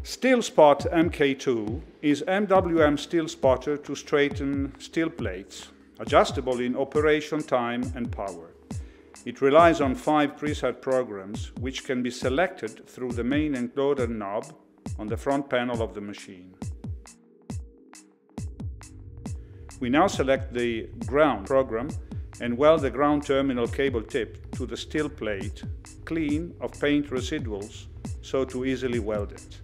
Steel Spot MK2 is MWM steel spotter to straighten steel plates, adjustable in operation time and power. It relies on five preset programs which can be selected through the main encoder knob on the front panel of the machine. We now select the ground program and weld the ground terminal cable tip to the steel plate, clean of paint residuals, so to easily weld it.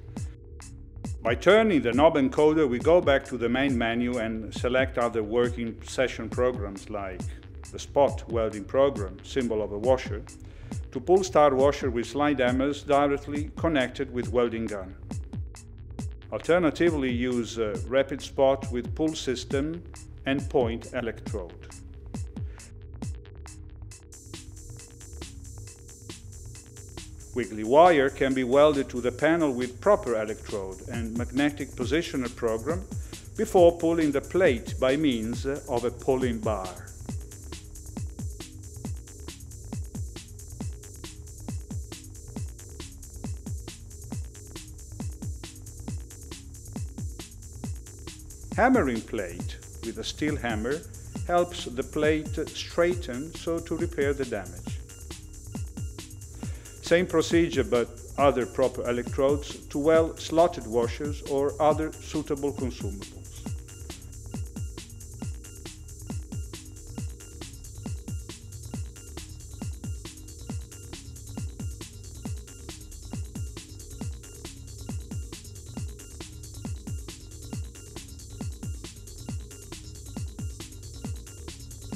By turning the knob encoder, we go back to the main menu and select other working session programs like the spot welding program, symbol of a washer, to pull star washer with slide hammers directly connected with welding gun. Alternatively, use rapid spot with pull system and point electrode. Wiggly wire can be welded to the panel with proper electrode and magnetic positioner program before pulling the plate by means of a pulling bar. Hammering plate with a steel hammer helps the plate straighten so to repair the damage. Same procedure but other proper electrodes to weld slotted washers or other suitable consumables.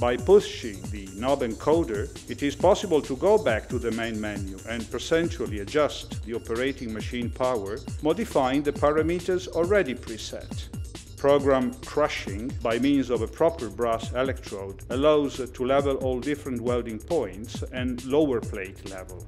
By pushing the knob encoder, it is possible to go back to the main menu and percentually adjust the operating machine power, modifying the parameters already preset. Program crushing by means of a proper brass electrode allows to level all different welding points and lower plate level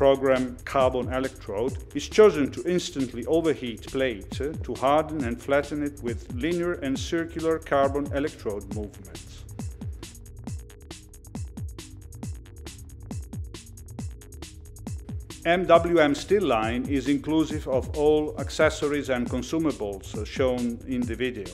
program carbon electrode is chosen to instantly overheat plate eh, to harden and flatten it with linear and circular carbon electrode movements. MWM Steel line is inclusive of all accessories and consumables eh, shown in the video.